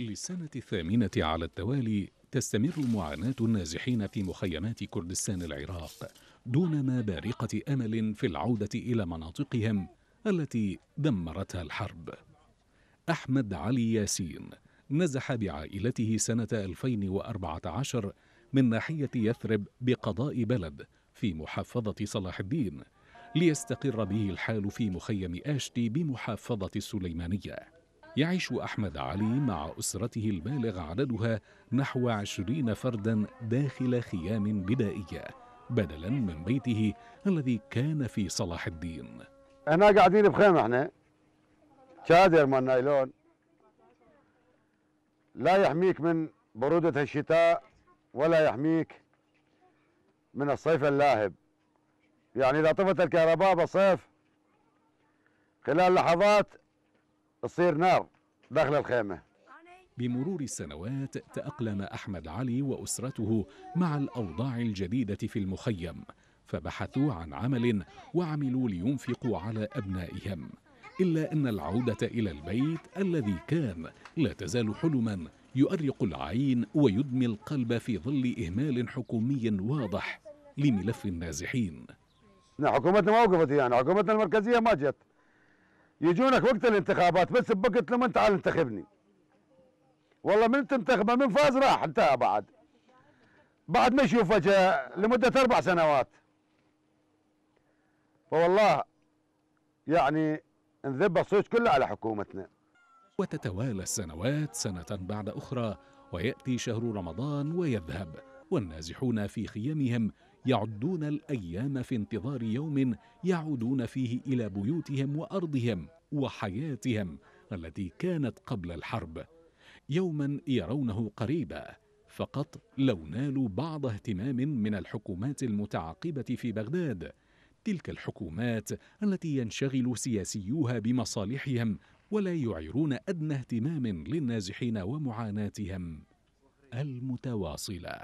للسنة الثامنة على التوالي تستمر معاناة النازحين في مخيمات كردستان العراق دون ما بارقة أمل في العودة إلى مناطقهم التي دمرتها الحرب. أحمد علي ياسين نزح بعائلته سنة 2014 من ناحية يثرب بقضاء بلد في محافظة صلاح الدين ليستقر به الحال في مخيم آشتي بمحافظة السليمانية يعيش أحمد علي مع أسرته البالغ عددها نحو عشرين فردا داخل خيام بدائية بدلا من بيته الذي كان في صلاح الدين. هنا قاعدين بخيمة إحنا. شادر من نايلون. لا يحميك من برودة الشتاء ولا يحميك من الصيف اللاهب. يعني إذا طفت الكهرباء بالصيف خلال لحظات تصير نار داخل الخيمة. بمرور السنوات تأقلم أحمد علي وأسرته مع الأوضاع الجديدة في المخيم فبحثوا عن عمل وعملوا لينفقوا على أبنائهم إلا أن العودة إلى البيت الذي كان لا تزال حلما يؤرق العين ويدمي القلب في ظل إهمال حكومي واضح لملف النازحين. حكومتنا ما وقفت يعني حكومتنا المركزية ما جت. يجونك وقت الانتخابات بس بوقت لما تعال انتخبني. والله من تنتخبه من فاز راح انتهى بعد. بعد ما يشوفه لمدة أربع سنوات. فوالله يعني نذب الصوت كله على حكومتنا. وتتوالى السنوات سنة بعد أخرى ويأتي شهر رمضان ويذهب والنازحون في خيمهم يعدون الأيام في انتظار يوم يعودون فيه إلى بيوتهم وأرضهم وحياتهم التي كانت قبل الحرب. يوما يرونه قريبا فقط لو نالوا بعض اهتمام من الحكومات المتعاقبة في بغداد. تلك الحكومات التي ينشغل سياسيوها بمصالحهم ولا يعيرون أدنى اهتمام للنازحين ومعاناتهم. المتواصلة.